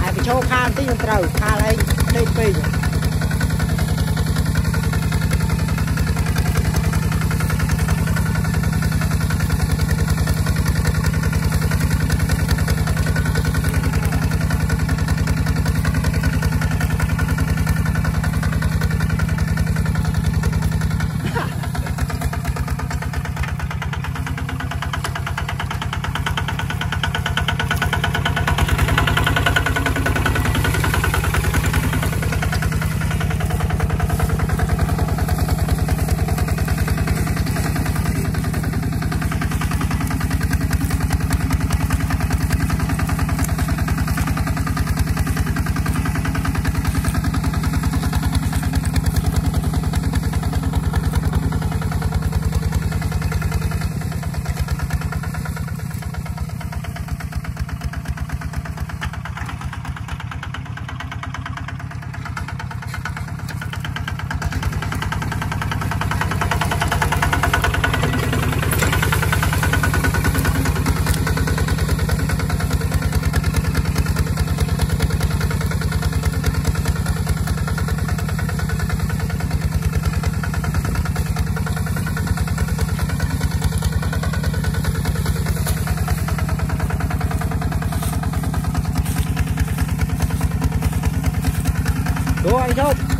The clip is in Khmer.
ហើយបញ្ឈោខាលបន្តិចមិនត្រូវខាលឲ្យដេកពេក đúng không anh không?